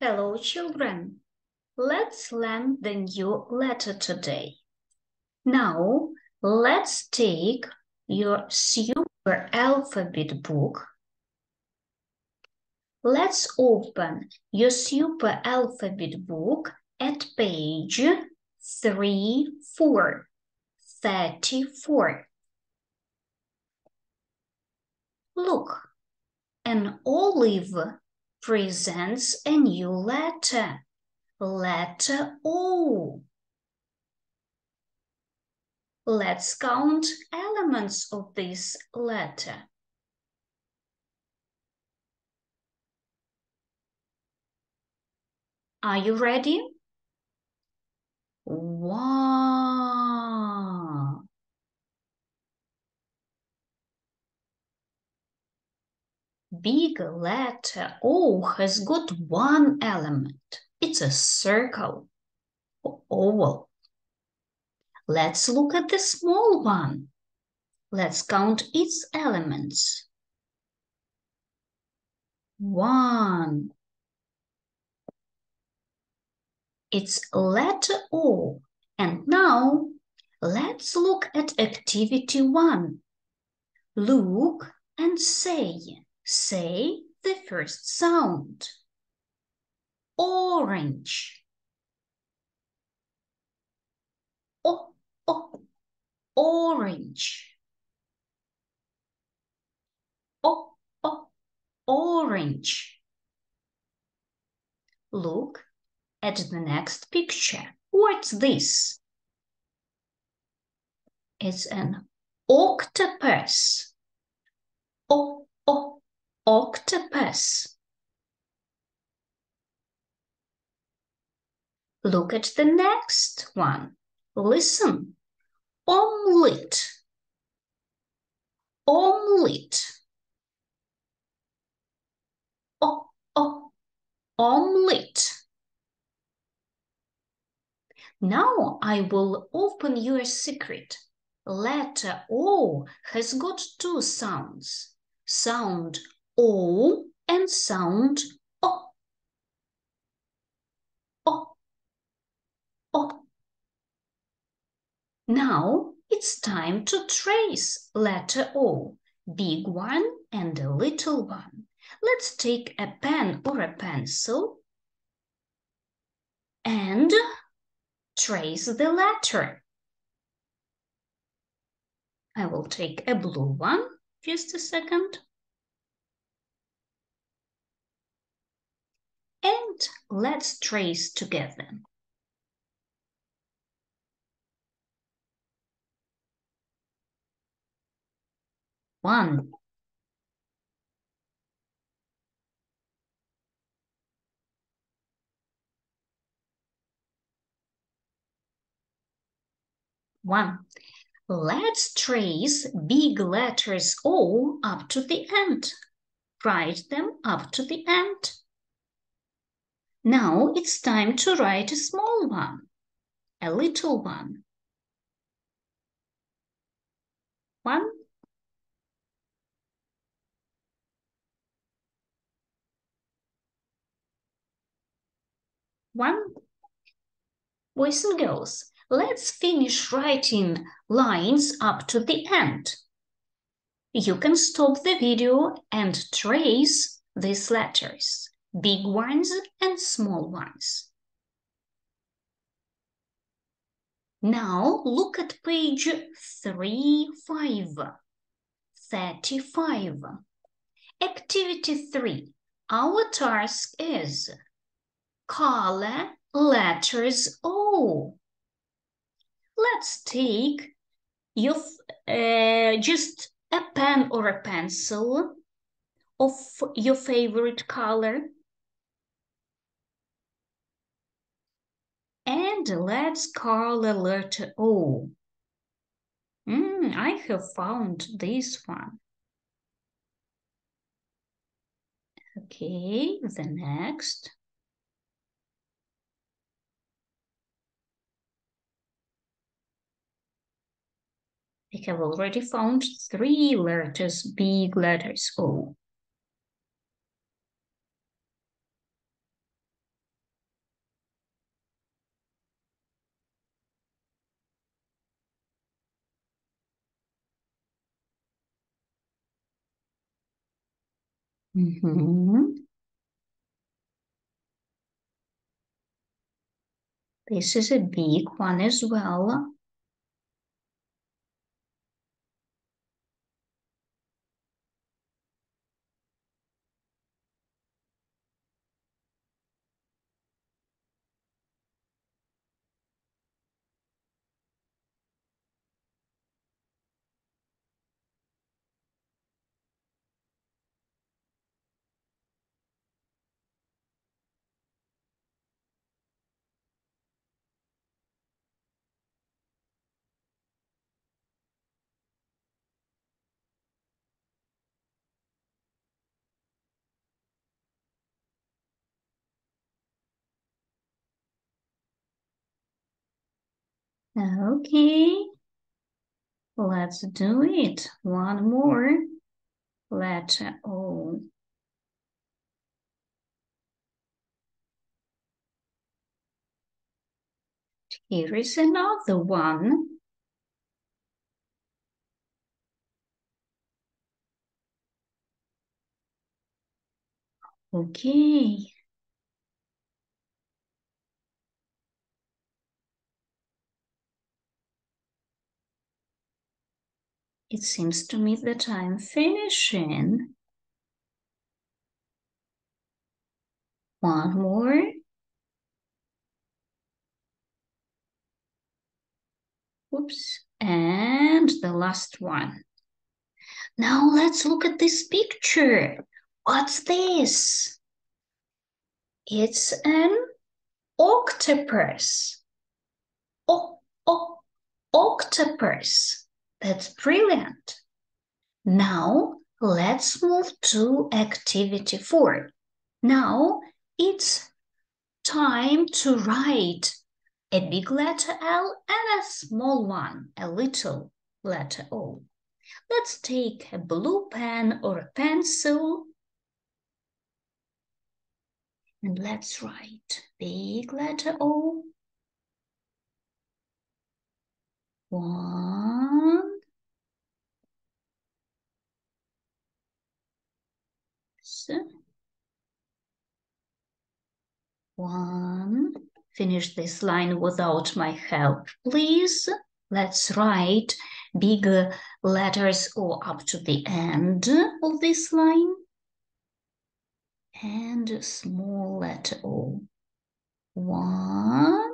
Hello, children. Let's learn the new letter today. Now, let's take your super alphabet book. Let's open your super alphabet book at page 3, 4, 34. Look, an olive presents a new letter, letter O. Let's count elements of this letter. Are you ready? Wow! Big letter O has got one element. It's a circle, oval. Let's look at the small one. Let's count its elements. One. It's letter O. And now let's look at activity one. Look and say. Say the first sound. Orange. O, o, orange. O, o, orange. Look at the next picture. What's this? It's an octopus. Octopus. Look at the next one. Listen. Omelette. Omelette. O, o, omelette. Now I will open your secret. Letter O has got two sounds. Sound O and sound O. O. O. Now it's time to trace letter O, big one and a little one. Let's take a pen or a pencil and trace the letter. I will take a blue one, just a second. And let's trace together. One, one. Let's trace big letters O up to the end. Write them up to the end. Now it's time to write a small one, a little one. One. One. Boys and girls, let's finish writing lines up to the end. You can stop the video and trace these letters, big ones and small ones. Now look at page 35, 35. Activity 3. Our task is color letters O let's take your uh, just a pen or a pencil of your favorite color. And let's call the letter O. Mm, I have found this one. Okay, the next. I have already found three letters, big letters O. Mhm. This is a big one as well. Okay, let's do it. One more letter O. Oh. Here is another one. Okay. It seems to me that I'm finishing. One more. Oops. And the last one. Now let's look at this picture. What's this? It's an octopus. Oh, oh, octopus. That's brilliant. Now let's move to activity four. Now it's time to write a big letter L and a small one, a little letter O. Let's take a blue pen or a pencil and let's write big letter O. One. One. Finish this line without my help, please. Let's write big letters or up to the end of this line and small letter O. One, one.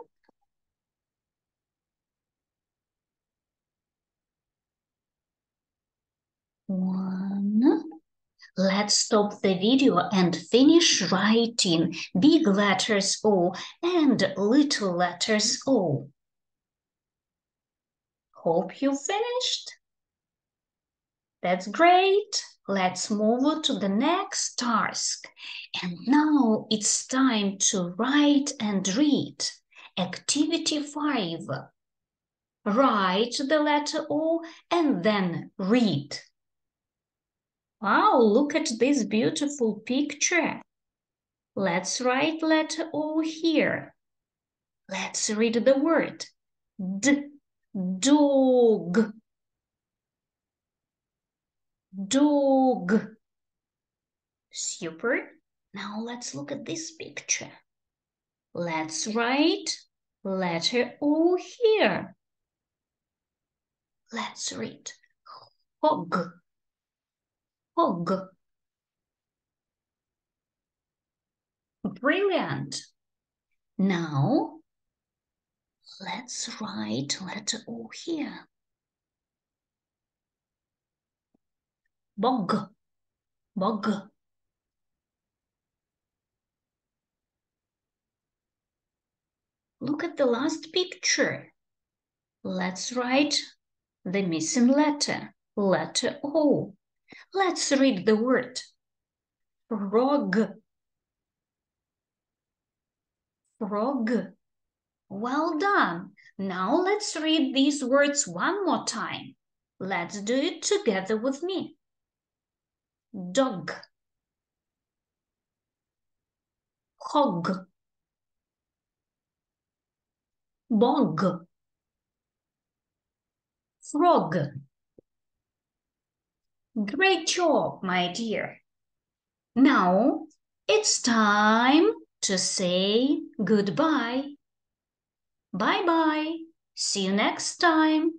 Let's stop the video and finish writing big letters O and little letters O. Hope you finished. That's great. Let's move to the next task. And now it's time to write and read. Activity 5. Write the letter O and then read. Wow, look at this beautiful picture. Let's write letter O here. Let's read the word. D, dog. Dog. Super. Now let's look at this picture. Let's write letter O here. Let's read hog. Hog. Brilliant. Now let's write letter O here. bog, bog. Look at the last picture. Let's write the missing letter, letter O. Let's read the word. Frog. Frog. Well done. Now let's read these words one more time. Let's do it together with me dog hog bog frog great job my dear Now it's time to say goodbye. Bye bye. See you next time.